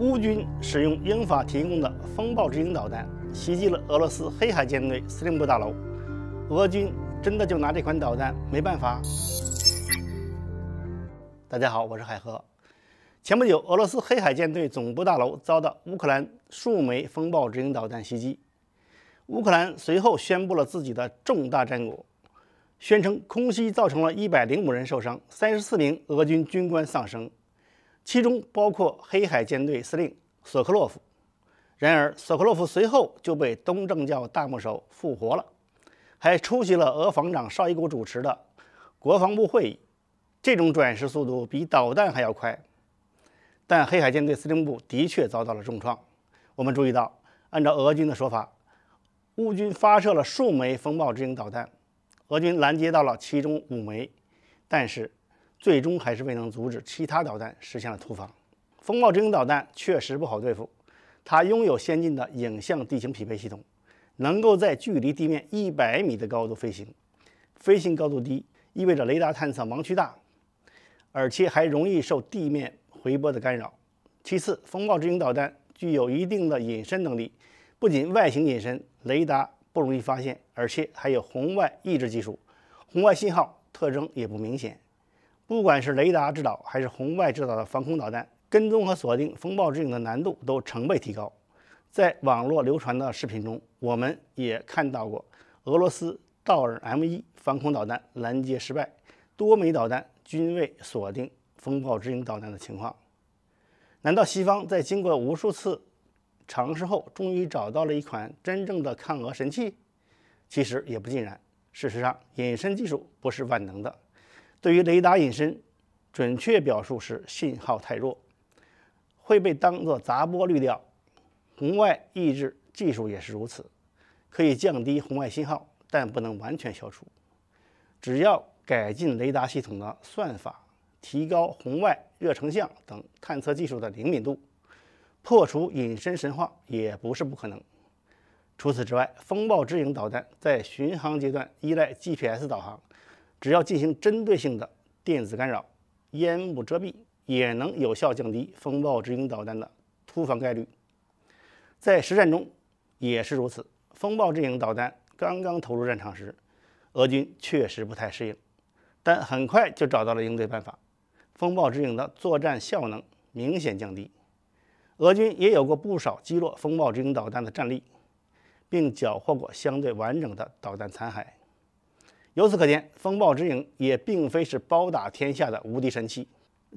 乌军使用英法提供的风暴之鹰导弹袭击了俄罗斯黑海舰队司令部大楼，俄军真的就拿这款导弹没办法？大家好，我是海河。前不久，俄罗斯黑海舰队总部大楼遭到乌克兰数枚风暴之鹰导弹袭击，乌克兰随后宣布了自己的重大战果，宣称空袭造成了一百零五人受伤，三十四名俄军军官丧生。其中包括黑海舰队司令索科洛夫。然而，索科洛夫随后就被东正教大牧首复活了，还出席了俄防长绍伊古主持的国防部会议。这种转世速度比导弹还要快。但黑海舰队司令部的确遭到了重创。我们注意到，按照俄军的说法，乌军发射了数枚风暴之鹰导弹，俄军拦截到了其中五枚，但是。最终还是未能阻止其他导弹实现了突防。风暴之鹰导弹确实不好对付，它拥有先进的影像地形匹配系统，能够在距离地面一百米的高度飞行。飞行高度低意味着雷达探测盲区大，而且还容易受地面回波的干扰。其次，风暴之鹰导弹具有一定的隐身能力，不仅外形隐身，雷达不容易发现，而且还有红外抑制技术，红外信号特征也不明显。不管是雷达制导还是红外制导的防空导弹，跟踪和锁定风暴之影的难度都成倍提高。在网络流传的视频中，我们也看到过俄罗斯道尔 M1 防空导弹拦截失败，多枚导弹均未锁定风暴之影导弹的情况。难道西方在经过无数次尝试后，终于找到了一款真正的抗俄神器？其实也不尽然。事实上，隐身技术不是万能的。对于雷达隐身，准确表述是信号太弱，会被当作杂波滤掉。红外抑制技术也是如此，可以降低红外信号，但不能完全消除。只要改进雷达系统的算法，提高红外、热成像等探测技术的灵敏度，破除隐身神话也不是不可能。除此之外，风暴之影导弹在巡航阶段依赖 GPS 导航。只要进行针对性的电子干扰、烟雾遮蔽，也能有效降低风暴之影导弹的突防概率。在实战中也是如此。风暴之影导弹刚刚投入战场时，俄军确实不太适应，但很快就找到了应对办法。风暴之影的作战效能明显降低，俄军也有过不少击落风暴之影导弹的战例，并缴获过相对完整的导弹残骸。由此可见，风暴之影也并非是包打天下的无敌神器。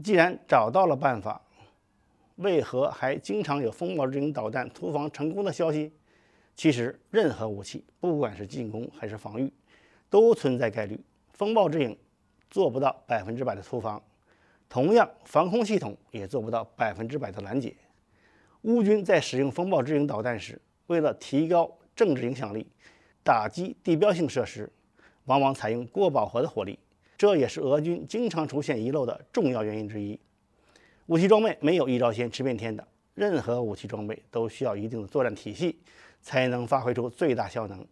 既然找到了办法，为何还经常有风暴之影导弹突防成功的消息？其实，任何武器，不管是进攻还是防御，都存在概率。风暴之影做不到百分之百的突防，同样，防空系统也做不到百分之百的拦截。乌军在使用风暴之影导弹时，为了提高政治影响力，打击地标性设施。往往采用过饱和的火力，这也是俄军经常出现遗漏的重要原因之一。武器装备没有一招鲜吃遍天的，任何武器装备都需要一定的作战体系，才能发挥出最大效能。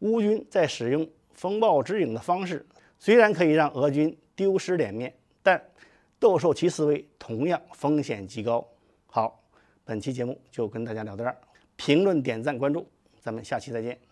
乌军在使用风暴之影的方式，虽然可以让俄军丢失脸面，但斗兽棋思维同样风险极高。好，本期节目就跟大家聊到这儿，评论、点赞、关注，咱们下期再见。